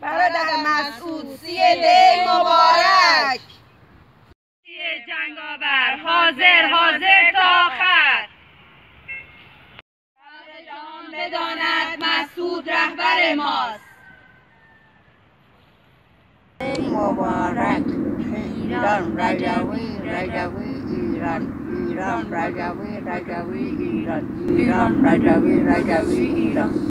برادر مسعود سی دی مبارک. سی جنگاور حاضر حاضر تا آخر. جهان بداند مسعود رهبر ماست. مبارک. ایران رجوی رجوی ایران. ایران رجوی رجوی ایران. ایران رجوی رجوی ایران.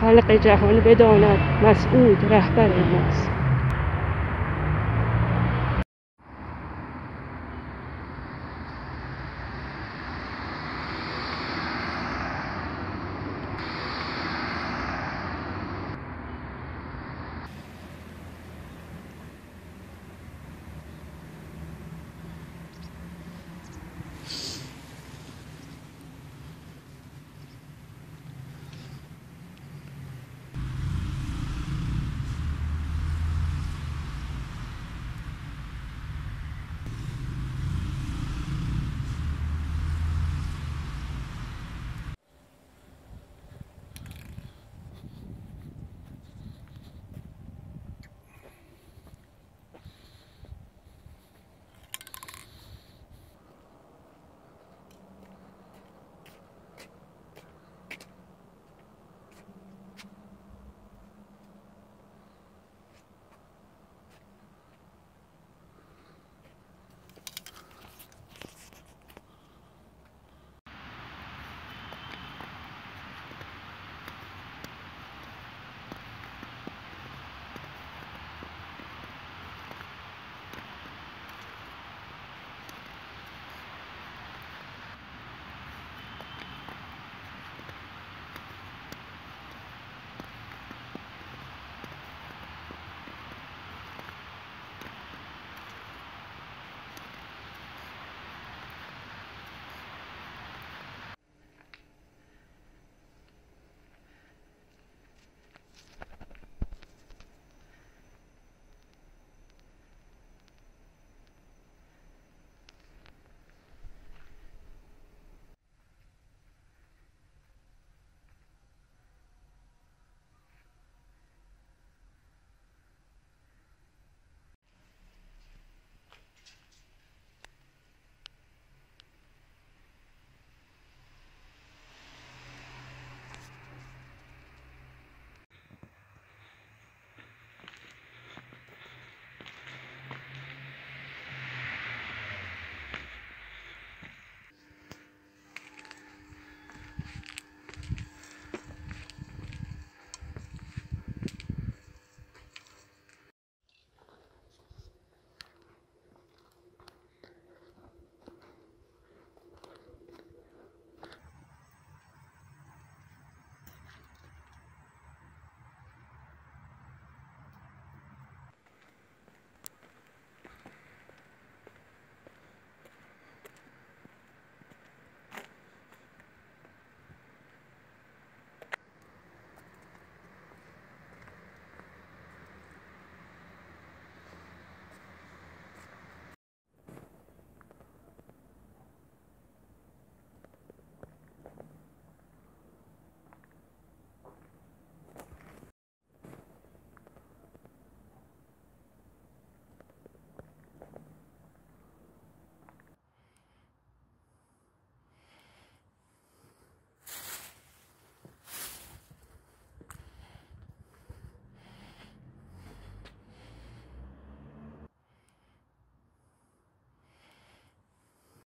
خلق جهان بداند مسعود رهبر ماست.